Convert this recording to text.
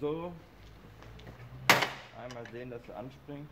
so. Einmal sehen, dass er anspringt.